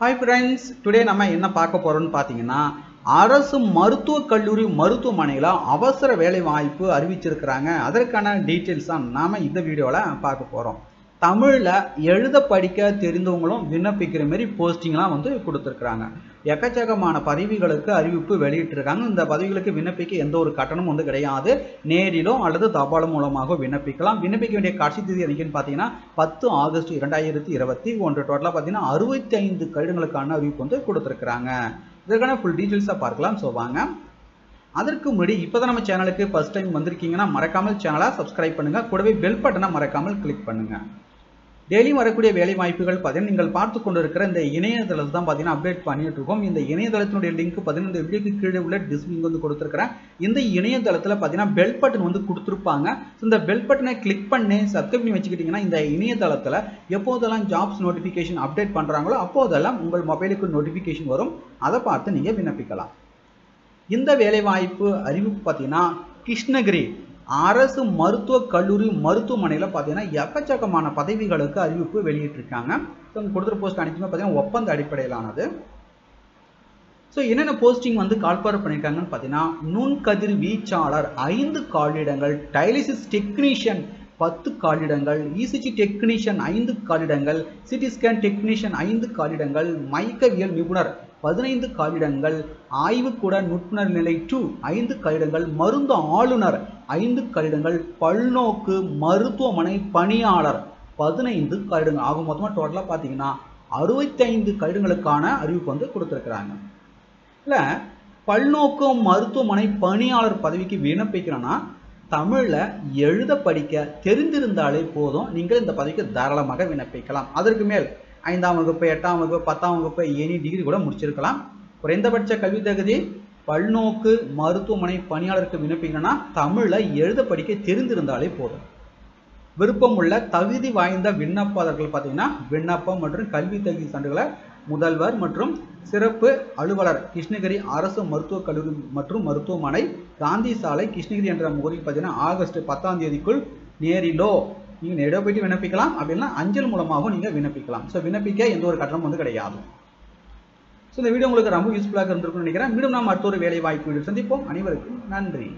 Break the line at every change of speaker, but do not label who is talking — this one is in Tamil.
ஹாய் ஃப்ரெண்ட்ஸ் டுடே நம்ம என்ன பார்க்க போகிறோம்னு பார்த்தீங்கன்னா அரசு மருத்துவக் கல்லூரி மருத்துவமனையில் அவசர வேலை வாய்ப்பு அறிவிச்சிருக்கிறாங்க. அதற்கான டீட்டெயில்ஸ் தான் நாம் இந்த வீடியோவில் பார்க்க போகிறோம் தமிழில் எழுத படிக்க தெரிந்தவங்களும் விண்ணப்பிக்கிற மாதிரி போஸ்டிங்லாம் வந்து கொடுத்துருக்குறாங்க. எக்கச்சக்கமான பதவிகளுக்கு அறிவிப்பு வெளியிட்டிருக்காங்க. இந்த பதவிகளுக்கு விண்ணப்பிக்க எந்த ஒரு கட்டணமும் வந்து கிடையாது. நேரிலோ அல்லது தபால் மூலமாக விண்ணப்பிக்கலாம். விண்ணப்பிக்க வேண்டிய கடைசி தேதி என்னைக்குன்னு பார்த்தீங்கன்னா பத்து ஆகஸ்ட் இரண்டாயிரத்தி இருபத்தி ஒன்று. டோட்டலாக பார்த்தீங்கன்னா அறுபத்தி ஐந்து கடிதங்களுக்கான அறிவிப்பு வந்து கொடுத்துருக்குறாங்க. இதற்கான ஃபுல் டீட்டெயில்ஸாக பார்க்கலாம். ஸோ வாங்க. அதற்கு முன்னாடி இப்போ தான் நம்ம சேனலுக்கு ஃபஸ்ட் டைம் வந்திருக்கீங்கன்னா மறக்காமல் சேனலை சப்ஸ்கிரைப் பண்ணுங்கள் கூடவே பெல் பட்டனை மறக்காமல் கிளிக் பண்ணுங்கள் டெய்லி வரக்கூடிய வேலை வாய்ப்புகள் பார்த்தீங்கன்னா நீங்கள் பார்த்து கொண்டிருக்கிற இந்த இணையதளத்தை தான் பார்த்தீங்கன்னா அப்டேட் பண்ணிட்டு இருக்கோம். இந்த இணையதளத்தினுடைய லிங்க் பார்த்தீங்கன்னா இந்த வீடியோக்கு கீழே உள்ள டிஸ்மிங் வந்து கொடுத்துருக்கிறேன். இந்த இணையதளத்தில் பார்த்தீங்கன்னா பெல் பட்டன் வந்து கொடுத்துருப்பாங்க. இந்த பெல் பட்டனை கிளிக் பண்ணி சப்ஸ்கிரைப் பண்ணி வச்சுக்கிட்டிங்கன்னா இந்த இணையதளத்தில் எப்போதெல்லாம் ஜாப்ஸ் நோட்டிஃபிகேஷன் அப்டேட் பண்ணுறாங்களோ அப்போதெல்லாம் உங்கள் மொபைலுக்கு நோட்டிஃபிகேஷன் வரும். அதை பார்த்து நீங்கள் விண்ணப்பிக்கலாம். இந்த வேலைவாய்ப்பு அறிவிப்பு பார்த்தீங்கன்னா கிருஷ்ணகிரி. அரசு மருத்துவக் கல்லூரி மருத்துவமனையில் பார்த்தீங்கன்னா எக்கச்சக்கமான பதவிகளுக்கு அறிவிப்பு வெளியிட்டிருக்காங்க. ஸோ அங்கே கொடுத்துற போஸ்ட் அனைத்துமே பார்த்தீங்கன்னா ஒப்பந்த அடிப்படையிலானது. ஸோ என்னென்ன போஸ்டிங் வந்து கால்பார் பண்ணியிருக்காங்கன்னு பார்த்தீங்கன்னா நுண்கதிர் வீச்சாளர் ஐந்து காலிடங்கள் டயலிசிஸ் டெக்னீஷியன் பத்து காலிடங்கள் இசிஜி டெக்னீஷியன் ஐந்து காலிடங்கள் சிடி ஸ்கேன் டெக்னீஷியன் ஐந்து காலிடங்கள் மயக்கவியல் நிபுணர் பதினைந்து காலிடங்கள் ஆய்வுக்கூட நுட்புணர் நிலை டூ ஐந்து காலிடங்கள் மருந்து ஆளுநர் ஐந்து கட்டிடங்கள் பல்நோக்கு மருத்துவமனை பணியாளர் பதினைந்து கட்டிடங்கள் ஆகும் மொத்தமாக டோட்டலாக பார்த்தீங்கன்னா அறுபத்தைந்து கடிதங்களுக்கான அறிவிப்பு வந்து கொடுத்துருக்குறாங்க. இல்லை பல்நோக்கு மருத்துவமனை பணியாளர் பதவிக்கு விண்ணப்பிக்கிறோன்னா தமிழில் எழுத படிக்க தெரிந்திருந்தாலே போதும் நீங்கள் இந்த பதவிக்கு தாராளமாக விண்ணப்பிக்கலாம். அதற்கு மேல் ஐந்தாம் வகுப்பு எட்டாம் வகுப்பு பத்தாம் வகுப்பு எனி டிகிரி கூட முடிச்சிருக்கலாம். குறைந்தபட்ச கல்வி தகுதி பல்நோக்கு மருத்துவமனை பணியாளருக்கு விண்ணப்பிங்கன்னா தமிழில் எழுத படிக்க தெரிந்திருந்தாலே போதும். விருப்பமுள்ள தகுதி வாய்ந்த விண்ணப்பதாரர்கள் பார்த்தீங்கன்னா விண்ணப்பம் மற்றும் கல்வி தகுதி சான்றுகளை முதல்வர் மற்றும் சிறப்பு அலுவலர் கிருஷ்ணகிரி அரசு மருத்துவக் கல்லூரி மற்றும் மருத்துவமனை காந்தி சாலை கிருஷ்ணகிரி என்ற முகவரி பார்த்தீங்கன்னா ஆகஸ்ட் பத்தாம் தேதிக்குள் நேரிலோ நீங்கள் நேரடியாக போயிட்டு விண்ணப்பிக்கலாம் அப்படின்னா அஞ்சல் மூலமாகவும் நீங்கள் விண்ணப்பிக்கலாம். ஸோ விண்ணப்பிக்க எந்த ஒரு கட்டணம் வந்து கிடையாது. ஸோ இந்த வீடியோ உங்களுக்கு ரொம்ப யூஸ்ஃபுல்லாக இருந்திருக்கும்னு நினைக்கிறேன். மீண்டும் நாம் அடுத்த ஒரு வேலை வாய்ப்பு சந்திப்போம். அனைவருக்கும் நன்றி.